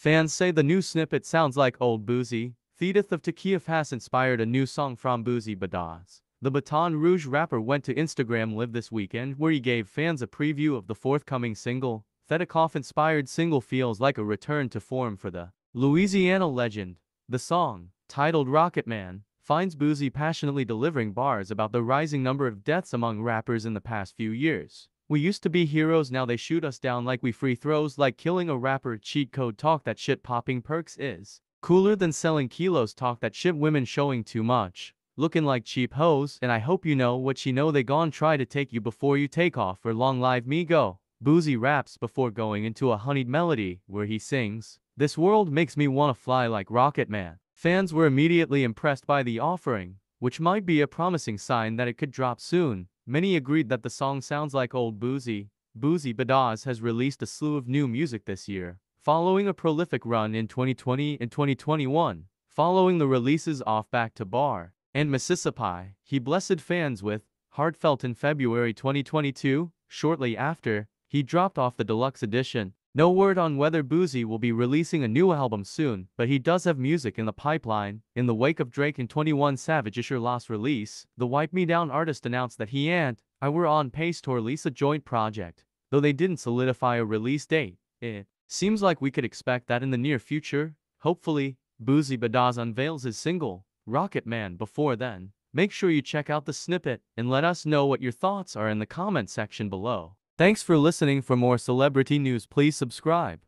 Fans say the new snippet sounds like old Boosie. Theedith of Takeoff has inspired a new song from Boosie Badazz. The Baton Rouge rapper went to Instagram Live this weekend where he gave fans a preview of the forthcoming single. The Takeoff-inspired single feels like a return to form for the Louisiana legend. The song, titled Rocket Man, finds Boosie passionately delivering bars about the rising number of deaths among rappers in the past few years. We used to be heroes now they shoot us down like we free throws like killing a rapper cheat code talk that shit popping perks is. Cooler than selling kilos talk that shit women showing too much. Looking like cheap hoes and I hope you know what you know they gon' try to take you before you take off or long live me go. Boosie raps before going into a honeyed melody where he sings, This world makes me wanna fly like Rocket Man. Fans were immediately impressed by the offering, which might be a promising sign that it could drop soon. Many agreed that the song sounds like old Boosie. Boosie Badazz has released a slew of new music this year, following a prolific run in 2020 and 2021. Following the releases off Back to Bar and Mississippi, he blessed fans with Heartfelt in February 2022. Shortly after, he dropped off the deluxe edition. No word on whether Boosie will be releasing a new album soon, but he does have music in the pipeline. In the wake of Drake and 21 Savage's Her Loss release, the Wipe Me Down artist announced that he and I were on pace to release a joint project, though they didn't solidify a release date. It seems like we could expect that in the near future. Hopefully, Boosie Badazz unveils his single, Rocket Man, before then. Make sure you check out the snippet and let us know what your thoughts are in the comment section below. Thanks for listening. For more celebrity news, please subscribe.